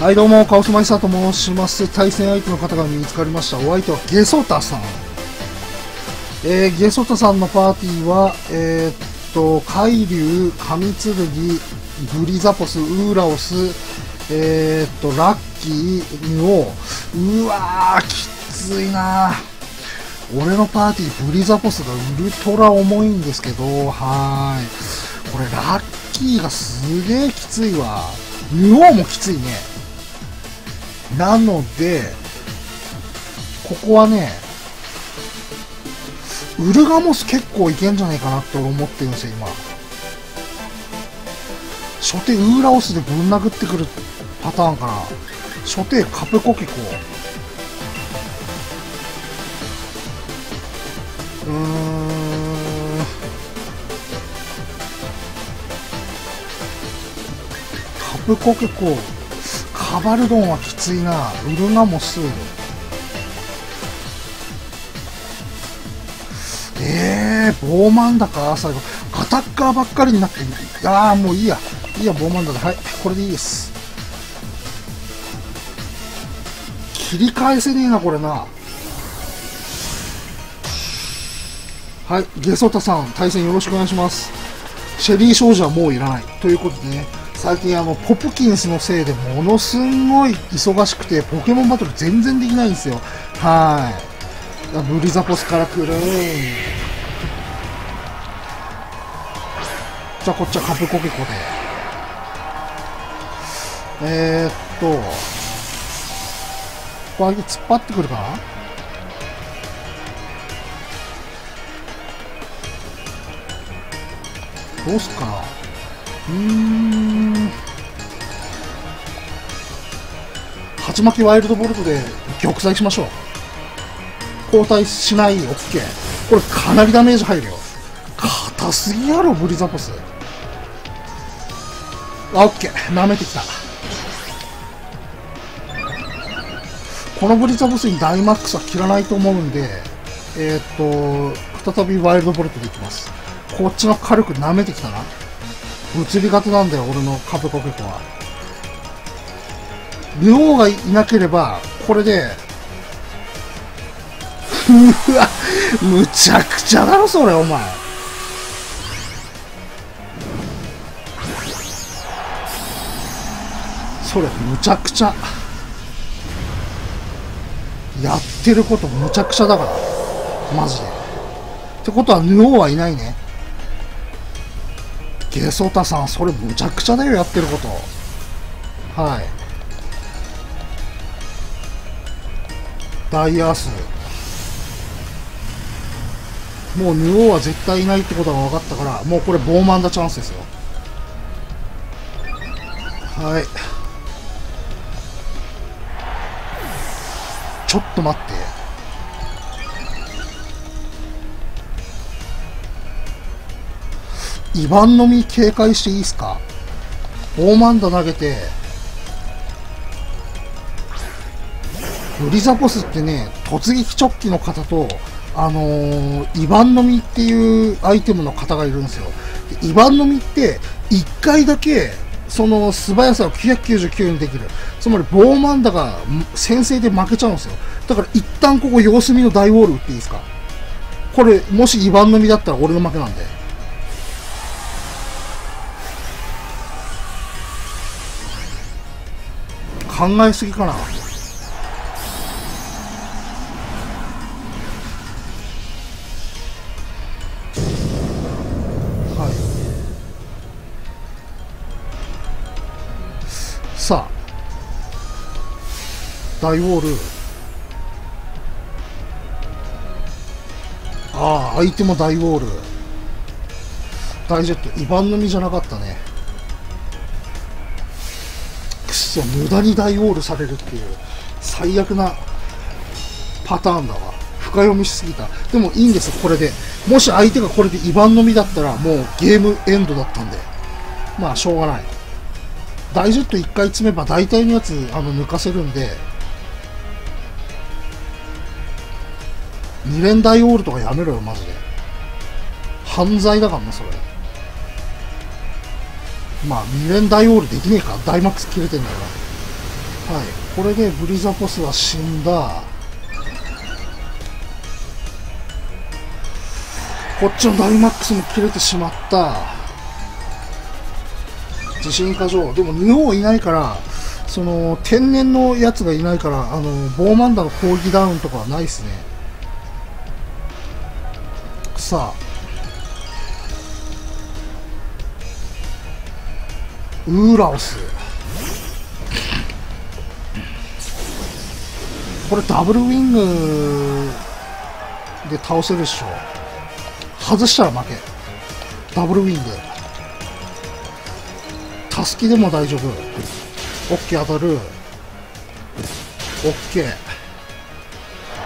はい、どうも、カオスマイサーと申します。対戦相手の方が見つかりました。お相手はゲソタさん。えー、ゲソタさんのパーティーは、えー、っと、海竜、神剣、グリザポス、ウーラオス、えー、っと、ラッキー、ヌオー。うわー、きついな俺のパーティー、ブリザポスがウルトラ重いんですけど、はーい。これ、ラッキーがすげーきついわ。ヌオーもきついね。なので、ここはね、ウルガモス結構いけんじゃないかなって思ってるんですよ、今。初手ウーラオスでぶん殴ってくるパターンかな。初手カプコケコ。うーん。カプコケコ。カバルドンはきついな。ウルガモス。えー、ボーマンダか、最後。アタッカーばっかりになって、ああ、もういいや。いいや、ボーマンダで。はい、これでいいです。切り返せねえな、これな。はい、ゲソタさん、対戦よろしくお願いします。シェリー少女はもういらない。ということでね、最近あの、ポプキンスのせいでものすんごい忙しくて、ポケモンバトル全然できないんですよ。はい。ブリザポスから来るじゃあこっちはカプコケコで。えー、っと、ここ相手突っ張ってくるかな？どうすっかな？うーん。鉢巻きワイルドボルトで玉砕しましょう。交代しない OK。これかなりダメージ入るよ。硬すぎやろ、ブリザポス。あ、OK。舐めてきた。このブリザポスにダイマックスは切らないと思うんで、えー、っと、再びワイルドボルトでいきます。こっちの軽く舐めてきたな。物理型なんだよ、俺のカプコケコは。ルオーがいなければ、これで、うわ、むちゃくちゃだろ、それ、お前。それ、むちゃくちゃ。やってることむちゃくちゃだから。マジで。ってことは、ヌオーはいないね。ゲソタさん、それむちゃくちゃだよ、やってること。はい。ダイアース。もうヌオーは絶対いないってことが分かったから、もうこれボーマンダチャンスですよ。はい。ちょっと待って。イバンのみ警戒していいですか？ボーマンダ投げて、ブリザポスってね、突撃チョッキの方と、あのー、イバンのみっていうアイテムの方がいるんですよ。イバンのみって、1回だけ、その素早さを999にできる。つまり、ボーマンダが先制で負けちゃうんですよ。だから、一旦ここ様子見の大ウォール打っていいですか？これ、もしイバンのみだったら俺の負けなんで。考えすぎかな。大ウォール。ああ相手も大ウォール。大ジェットイバンのみじゃなかったね。くっそ無駄に大ウォールされるっていう最悪なパターンだわ。深読みしすぎた。でもいいんですこれで。もし相手がこれでイバンのみだったらもうゲームエンドだったんで。まあしょうがない。大ジェット1回積めば大体のやつあの抜かせるんで。2連大オールとかやめろよマジで。犯罪だからなそれ。まあ2連大オールできねえかダイマックス切れてんだから。はい。これでブリザポスは死んだ。こっちのダイマックスも切れてしまった。地震過剰。でも日本いないからその天然のやつがいないからあのボーマンダの攻撃ダウンとかはないですね。さあ。ウーラオス。これダブルウィングで倒せるでしょ外したら負け。ダブルウィング。たすきでも大丈夫。オッケー当たる。オッケー。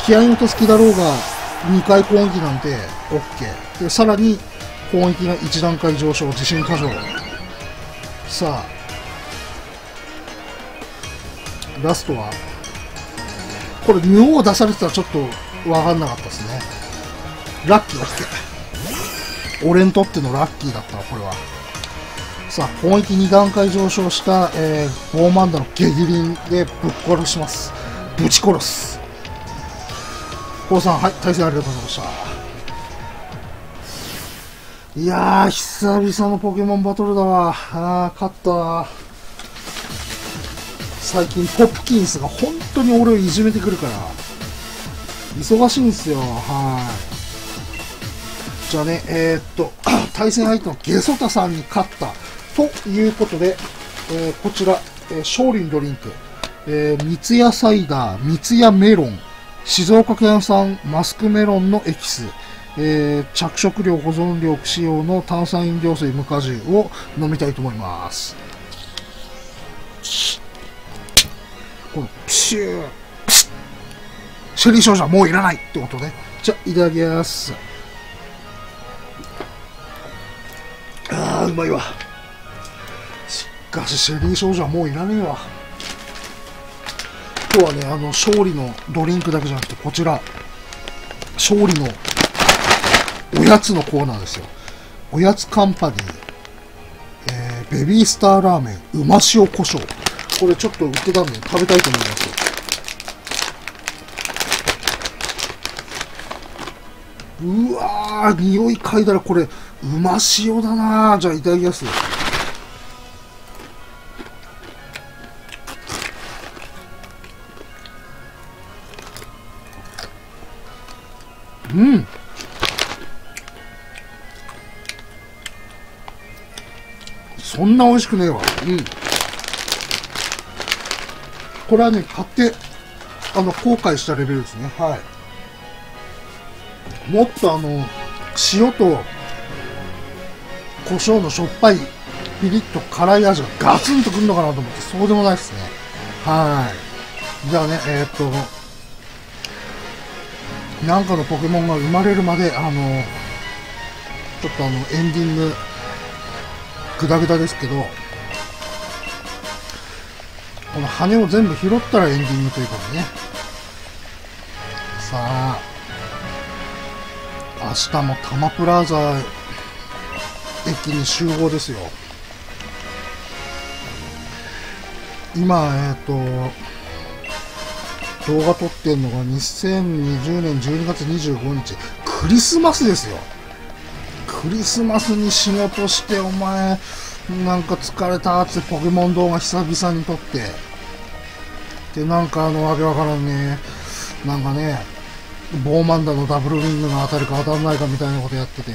気合のたすきだろうが。2回攻撃なんてオッケーでさらに攻撃が1段階上昇自信過剰。さあラストはこれ無を出されてたらちょっと分かんなかったですね。ラッキーオッケー俺にとってのラッキーだったわこれは。さあ攻撃2段階上昇した、えー、ボーマンダのゲギリンでぶっ殺します。ぶち殺す。コウさんはい対戦ありがとうございました。いやー久々のポケモンバトルだわ。あー勝ったわ。最近ポップキンスが本当に俺をいじめてくるから。忙しいんですよ。はい。じゃあねえー、っと 対戦相手のゲソタさんに勝った。ということで、えー、こちら、えー、勝利のドリンク、えー、三ツ矢サイダー、三ツ矢メロン、静岡県産マスクメロンのエキス、えー、着色料、保存料不使用の炭酸飲料水無果汁を飲みたいと思います。このプシュ、シェリー少女はもういらないってことね。じゃ、いただきます。あー、うまいわし。かしシェリー少女はもういらねえわ今日はねあの勝利のドリンクだけじゃなくてこちら勝利のおやつのコーナーですよ。おやつカンパニー、えー、ベビースターラーメンうま塩胡椒。これちょっと売ってたんで食べたいと思います。うわー匂い嗅いだらこれうま塩だなじゃあいただきます。そんな美味しくねえわ。うん。これはね買ってあの後悔したレベルですね。はい。もっとあの塩と胡椒のしょっぱいピリッと辛い味がガツンとくるのかなと思ってそうでもないですね。はい。じゃあねえー、っとなんかのポケモンが生まれるまで、あの、ちょっとあの、エンディング、グダグダですけど、この羽を全部拾ったらエンディングということでね。さあ、明日もタマプラザ駅に集合ですよ。今、えっ、ー、と、動画撮ってんのが2020年12月25日。クリスマスですよ。クリスマスに仕事して、お前、なんか疲れたってポケモン動画久々に撮って。で、なんかあの、わけわからんね、なんかね、ボーマンダのダブルウィングが当たるか当たらないかみたいなことやってて。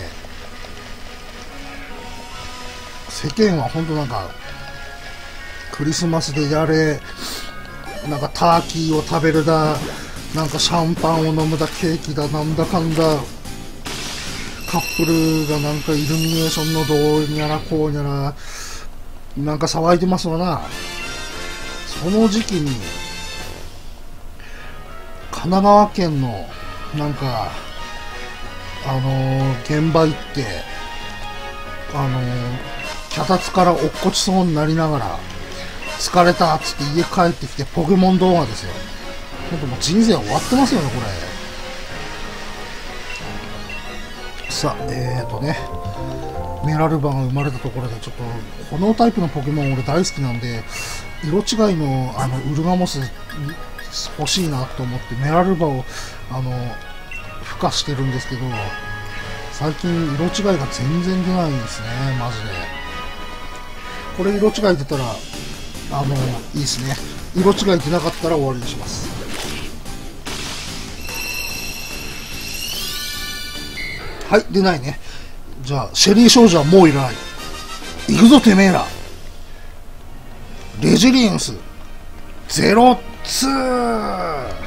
世間は本当なんか、クリスマスでやれ、なんかターキーを食べるだなんかシャンパンを飲むだケーキだなんだかんだカップルがなんかイルミネーションのどうにやらこうにやらなんか騒いでますわなその時期に神奈川県のなんかあのー、現場行ってあのー、脚立から落っこちそうになりながら疲れたっつって家帰ってきてポケモン動画ですよ。ほんともう人生終わってますよね、これ。さあ、えーとね、メラルバが生まれたところで、ちょっと、このタイプのポケモン俺大好きなんで、色違いのあのウルガモス欲しいなと思ってメラルバをあの孵化してるんですけど最近色違いが全然出ないんですねマジで。これ色違い出たらあのいいですね。色違い出なかったら終わりにします。はい出ないね。じゃあシェリー少女はもういらない。行くぞてめえら。レジリエンス。ゼロツー。